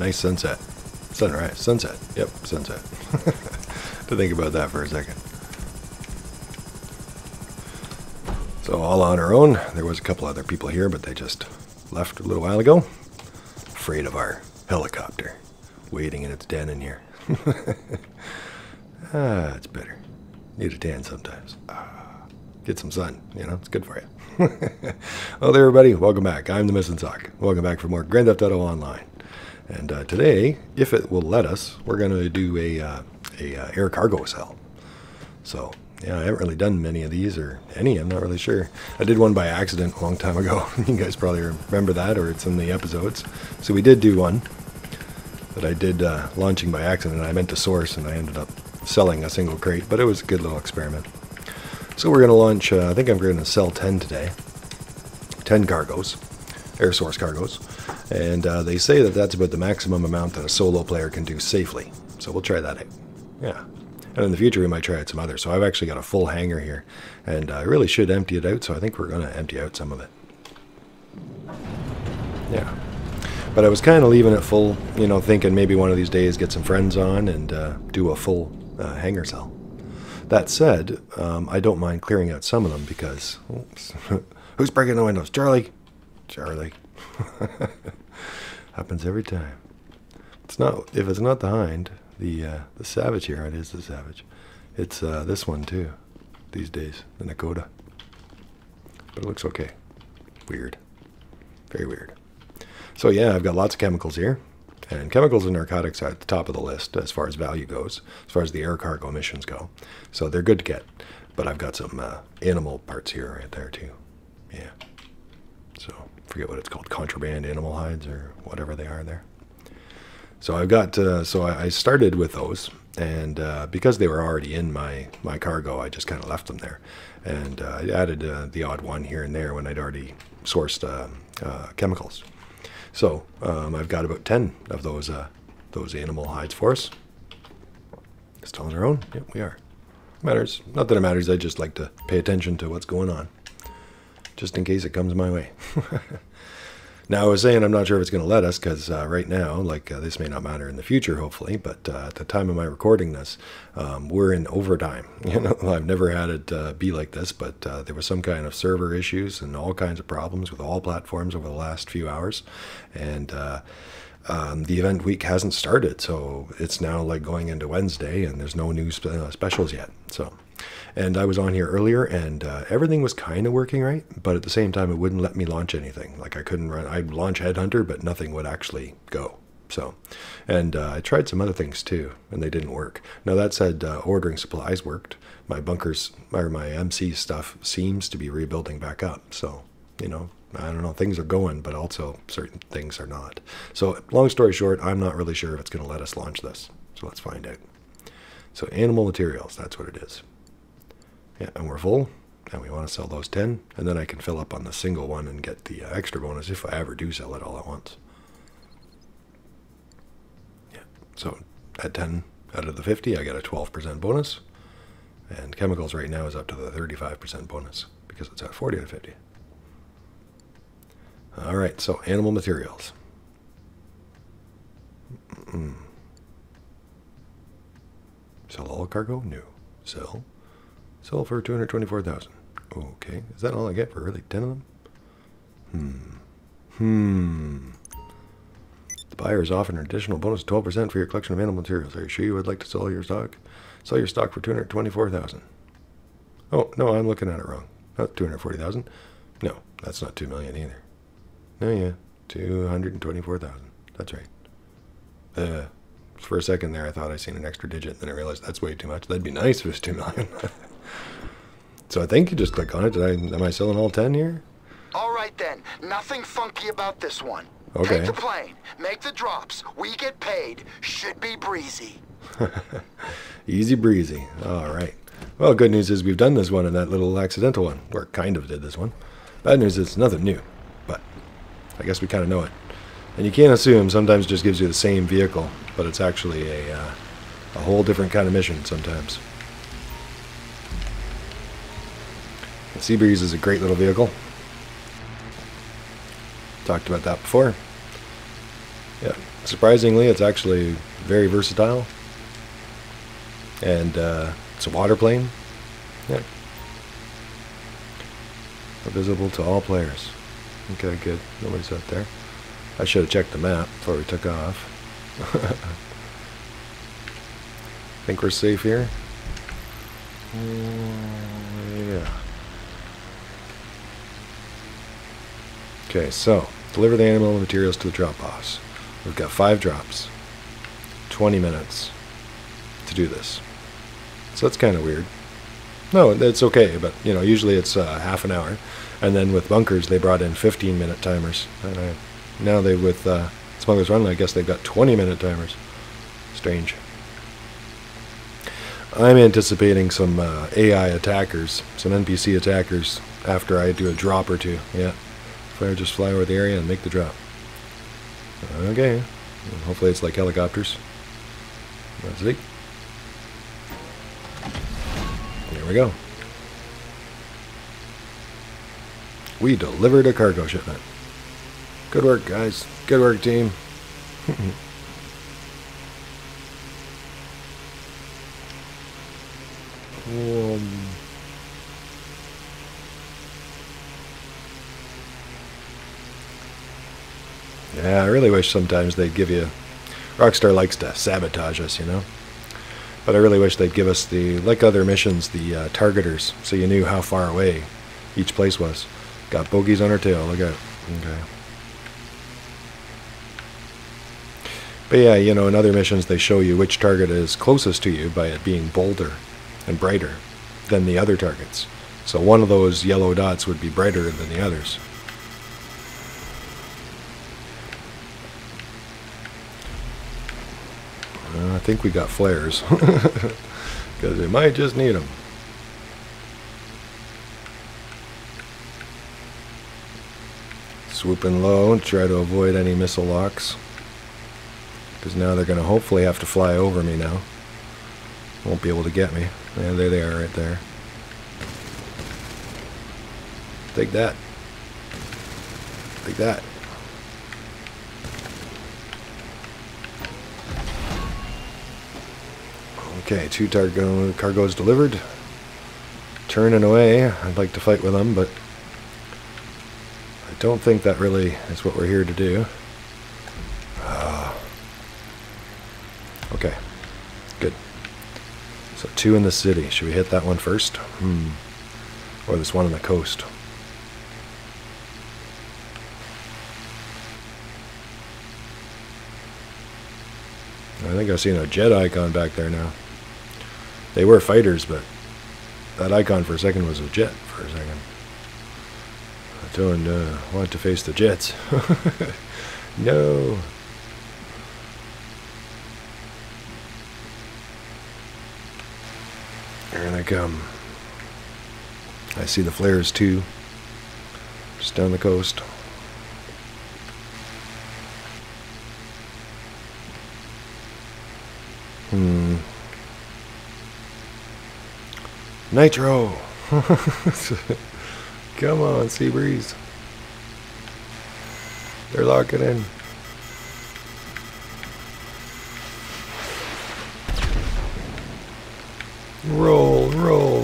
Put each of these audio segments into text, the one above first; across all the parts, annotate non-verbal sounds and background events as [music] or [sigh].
nice sunset. Sunrise. Sunset. Yep, sunset. [laughs] to think about that for a second. So all on our own. There was a couple other people here, but they just left a little while ago. Afraid of our helicopter waiting in its den in here. [laughs] ah, it's better. Need a tan sometimes. Ah, get some sun, you know, it's good for you. [laughs] well, there, everybody. Welcome back. I'm the Missing Sock. Welcome back for more Grand Theft Auto Online. And uh, today, if it will let us, we're going to do a, uh, a uh, air cargo sell. So yeah, I haven't really done many of these or any. I'm not really sure. I did one by accident a long time ago. [laughs] you guys probably remember that, or it's in the episodes. So we did do one that I did uh, launching by accident. I meant to source, and I ended up selling a single crate, but it was a good little experiment. So we're going to launch. Uh, I think I'm going to sell 10 today. 10 cargoes, air source cargoes, and uh, they say that that's about the maximum amount that a solo player can do safely. So we'll try that out. Yeah. And in the future, we might try out some others. So I've actually got a full hangar here, and I really should empty it out. So I think we're going to empty out some of it. Yeah. But I was kind of leaving it full, you know, thinking maybe one of these days get some friends on and uh, do a full uh, hangar sell. That said, um, I don't mind clearing out some of them because oops, [laughs] who's breaking the windows? Charlie, Charlie. [laughs] Happens every time. It's not if it's not the hind, the uh, the Savage here. It is the Savage. It's uh, this one too. These days, the Nokota. But it looks okay. Weird. Very weird. So yeah, I've got lots of chemicals here. And chemicals and narcotics are at the top of the list as far as value goes, as far as the air cargo emissions go. So they're good to get. But I've got some uh, animal parts here right there too. Yeah. So forget what it's called, contraband animal hides or whatever they are there. So I've got, uh, so I started with those, and uh, because they were already in my my cargo, I just kind of left them there, and uh, I added uh, the odd one here and there when I'd already sourced uh, uh, chemicals. So um, I've got about ten of those those animal hides for us. Still on our own? Yep, we are. Matters. Not that it matters. I just like to pay attention to what's going on, just in case it comes my way. [laughs] Now, I was saying I'm not sure if it's going to let us because uh, right now, like uh, this may not matter in the future, hopefully, but uh, at the time of my recording this, um, we're in overtime. [laughs] You know, I've never had it uh, be like this, but uh, there was some kind of server issues and all kinds of problems with all platforms over the last few hours, and. Uh, um, the event week hasn't started, so it's now like going into Wednesday, and there's no new spe- specials yet. So and I was on here earlier, and uh, everything was kind of working right, but at the same time, it wouldn't let me launch anything. Like I couldn't run. I'd launch Headhunter, but nothing would actually go. So, and uh, I tried some other things too, and they didn't work. Now that said, uh, ordering supplies worked. My bunkers or my MC stuff seems to be rebuilding back up. So, you know, I don't know. Things are going, but also certain things are not. So, long story short, I'm not really sure if it's going to let us launch this. So let's find out. So, animal materials, that's what it is. And we're full, and we want to sell those 10, and then I can fill up on the single one and get the uh, extra bonus if I ever do sell it all at once. Yeah, so at 10 out of the 50, I get a 12% bonus, and chemicals right now is up to the 35% bonus because it's at 40 out of 50. All right, so animal materials. Mm. Sell all cargo? No. Sell Sell for 224000 Okay, is that all I get for really 10 of them? Hmm. Hmm. The buyer is offering an additional bonus of 12% for your collection of animal materials. Are you sure you would like to sell your stock? Sell your stock for 224000 Oh, no, I'm looking at it wrong. Not 240000 No, that's not 2 million either. No, yeah, 224000 That's right. Uh, for a second there, I thought I seen an extra digit, then I realized that's way too much. That'd be nice if it was 2 million. [laughs] So I think you just click on it. Did I, am I selling all 10 here? All right then. Nothing funky about this one. Okay. Take the plane. Make the drops. We get paid. Should be breezy. [laughs] Easy breezy. All right. Well, good news is we've done this one and that little accidental one, or kind of did this one. Bad news is it's nothing new, but I guess we kind of know it. And you can't assume sometimes it just gives you the same vehicle, but it's actually a, uh, a whole different kind of mission sometimes. Seabreeze is a great little vehicle. Talked about that before. Yeah, surprisingly, it's actually very versatile. And uh, it's a water plane. Yeah. Visible to all players. Okay, good. Nobody's out there. I should have checked the map before we took off. [laughs] Think we're safe here? Uh, yeah. Okay, so deliver the animal materials to the drop box. We've got five drops, 20 minutes to do this. So that's kind of weird. No, it's okay, but you know, usually it's uh, half an hour, and then with bunkers they brought in 15 minute timers, and I, now they with uh, Smuggler's Run, I guess they've got 20 minute timers. Strange. I'm anticipating some uh, AI attackers, some NPC attackers after I do a drop or two. Yeah, I just fly over the area and make the drop. Okay, hopefully it's like helicopters. Let's see. There we go. We delivered a cargo shipment. Good work, guys. Good work, team. [laughs] um, yeah, I really wish sometimes they'd give you. Rockstar likes to sabotage us, you know. But I really wish they'd give us the, like other missions, the uh, targeters, so you knew how far away each place was. Got bogeys on our tail. Look out. Okay. But yeah, you know, in other missions, they show you which target is closest to you by it being bolder and brighter than the other targets. So one of those yellow dots would be brighter than the others. Uh, I think we got flares. [laughs] Because we might just need them. Swooping low, try to avoid any missile locks. Because now they're going to hopefully have to fly over me now. Won't be able to get me. Yeah, there they are right there. Take that. Take that. Okay, two cargo cargoes delivered. Turning away. I'd like to fight with them, but I don't think that really is what we're here to do. Uh, okay, good. So two in the city. Should we hit that one first? Hmm. Or this one on the coast? I think I've seen a jet icon back there now. They were fighters, but that icon for a second was a jet for a second. I don't uh, want to face the jets. [laughs] no. Here they come. I see the flares too. Just down the coast. Hmm. Nitro! [laughs] Come on, Seabreeze. They're locking in. Roll, roll.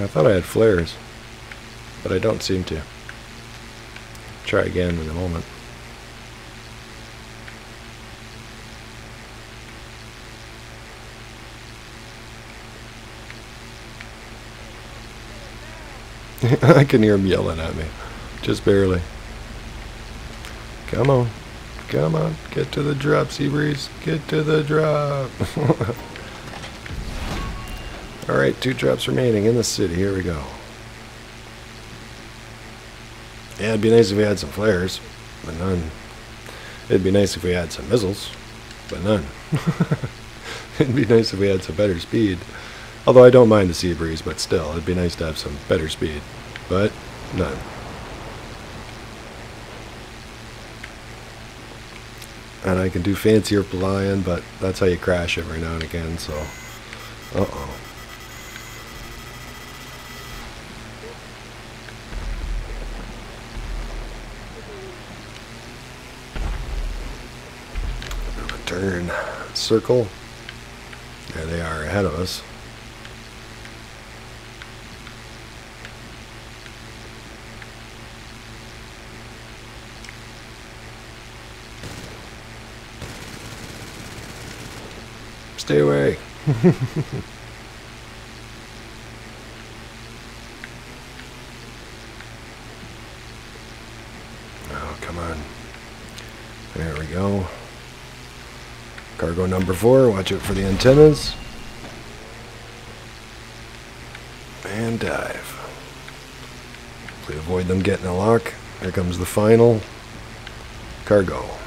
I thought I had flares, but I don't seem to. Try again in a moment. [laughs] I can hear him yelling at me. Just barely. Come on. Come on. Get to the drop, Seabreeze. Get to the drop. [laughs] Alright, two drops remaining in the city. Here we go. Yeah, it'd be nice if we had some flares, but none. It'd be nice if we had some missiles, but none. [laughs] it'd be nice if we had some better speed. Although I don't mind the Seabreeze, but still, it'd be nice to have some better speed. But, none. And I can do fancier flying, but that's how you crash every now and again, so... Uh-oh. Return circle. There they are ahead of us. Stay away. [laughs] oh, come on. There we go. Cargo number four, watch out for the antennas. And dive. Hopefully avoid them getting a lock. Here comes the final cargo.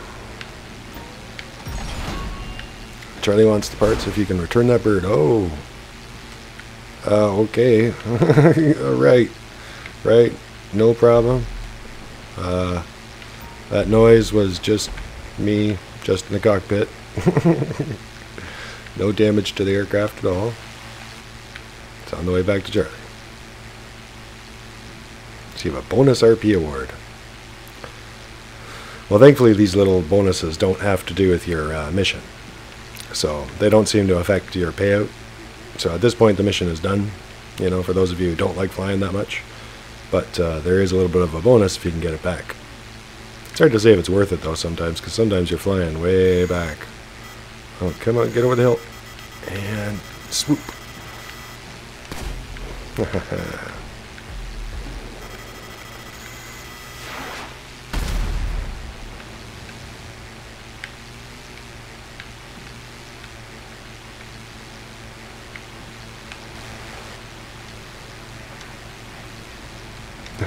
Charlie wants the parts if you can return that bird. Oh. Uh, okay. [laughs] right. Right. No problem. Uh, that noise was just me, just in the cockpit. [laughs] no damage to the aircraft at all. It's on the way back to Charlie. So you have a bonus RP award. Well, thankfully, these little bonuses don't have to do with your uh, mission. So they don't seem to affect your payout. So at this point, the mission is done. You know, for those of you who don't like flying that much. But uh, there is a little bit of a bonus if you can get it back. It's hard to say if it's worth it, though, sometimes, because sometimes you're flying way back. Oh, come on, get over the hill. And swoop. [laughs]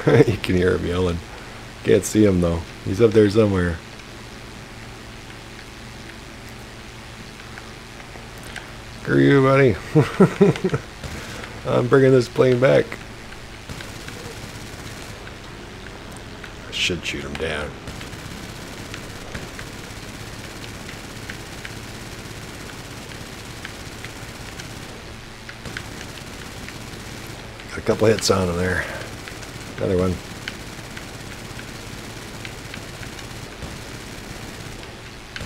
[laughs] you can hear him yelling. Can't see him though. He's up there somewhere. Screw you, buddy. [laughs] I'm bringing this plane back. I should shoot him down. Got a couple hits on him there. Another one.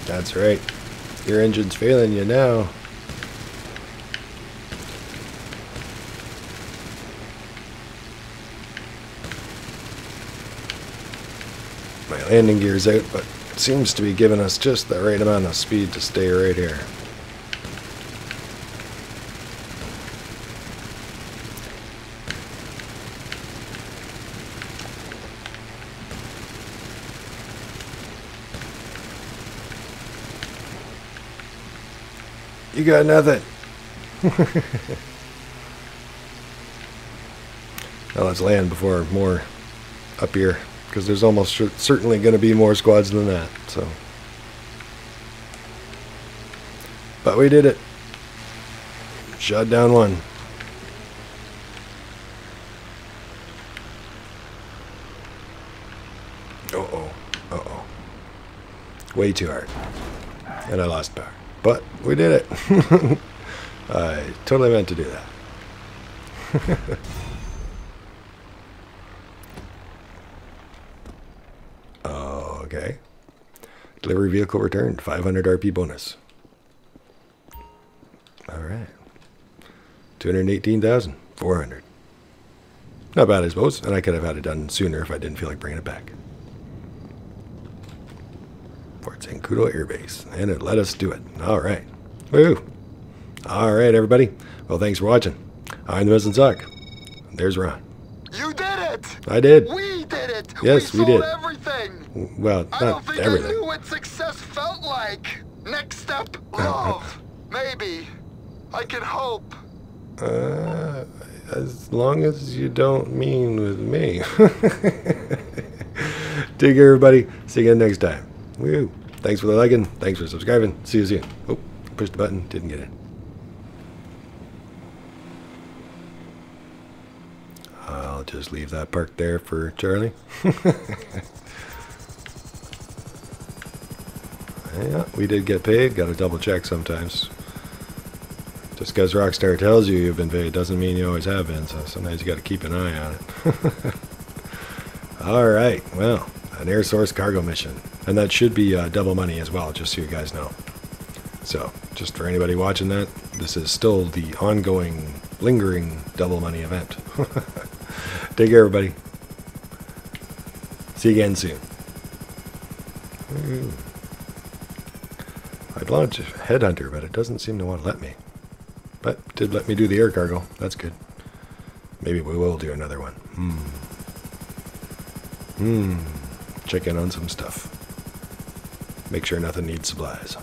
That's right. Your engine's failing you now. My landing gear's out, but it seems to be giving us just the right amount of speed to stay right here. You got nothing. [laughs] now let's land before more up here, because there's almost certainly going to be more squads than that. So, but we did it. Shot down one. Uh oh. Uh oh. Way too hard. And I lost power. But we did it. [laughs] I totally meant to do that. [laughs] okay. Delivery vehicle returned. 500 RP bonus. All right. 218,400. Not bad, I suppose. And I could have had it done sooner if I didn't feel like bringing it back. Zancudo Air Base. And it let us do it. All right. Woo. All right, everybody. Well, thanks for watching. I'm the Missing Sock. There's Ron. You did it! I did. We did it! Yes, we, we sold did. everything! Well, I don't think everything. I knew what success felt like. Next step, love. Maybe. I can hope. Uh, as long as you don't mean with me. [laughs] Take care, everybody. See you again next time. Woo. Thanks for the liking. Thanks for subscribing. See you soon. Oh, pushed the button. Didn't get it. I'll just leave that parked there for Charlie. [laughs] yeah, we did get paid. Got to double check sometimes. Just because Rockstar tells you you've been paid doesn't mean you always have been, so sometimes you got to keep an eye on it. [laughs] All right, well, an air source cargo mission. And that should be uh, double money as well, just so you guys know. So, just for anybody watching that, this is still the ongoing, lingering double money event. [laughs] Take care, everybody. See you again soon. Hmm. I'd launch a Headhunter, but it doesn't seem to want to let me. But did let me do the air cargo. That's good. Maybe we will do another one. Hmm. Hmm. Check in on some stuff. Make sure nothing needs supplies.